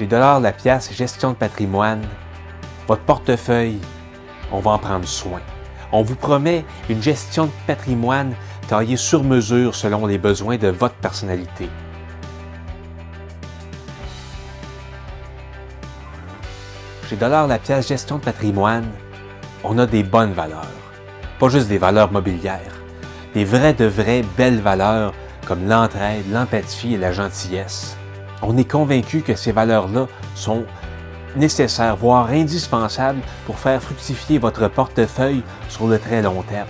Chez Dollar la pièce gestion de patrimoine, votre portefeuille, on va en prendre soin. On vous promet une gestion de patrimoine taillée sur mesure selon les besoins de votre personnalité. Chez Dollar la pièce gestion de patrimoine, on a des bonnes valeurs, pas juste des valeurs mobilières, des vraies de vraies belles valeurs comme l'entraide, l'empathie et la gentillesse. On est convaincu que ces valeurs-là sont nécessaires, voire indispensables pour faire fructifier votre portefeuille sur le très long terme.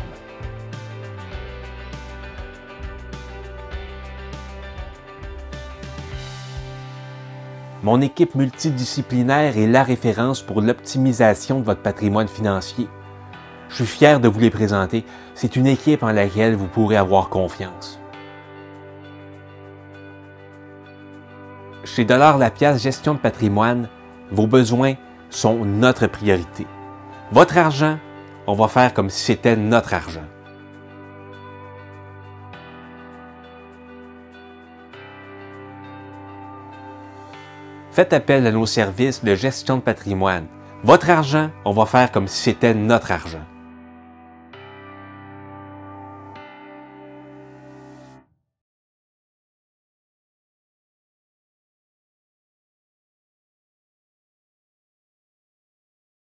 Mon équipe multidisciplinaire est la référence pour l'optimisation de votre patrimoine financier. Je suis fier de vous les présenter. C'est une équipe en laquelle vous pourrez avoir confiance. Chez Dollar la pièce gestion de patrimoine, vos besoins sont notre priorité. Votre argent, on va faire comme si c'était notre argent. Faites appel à nos services de gestion de patrimoine. Votre argent, on va faire comme si c'était notre argent.